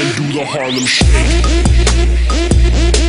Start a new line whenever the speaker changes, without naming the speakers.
and do the Harlem Shake.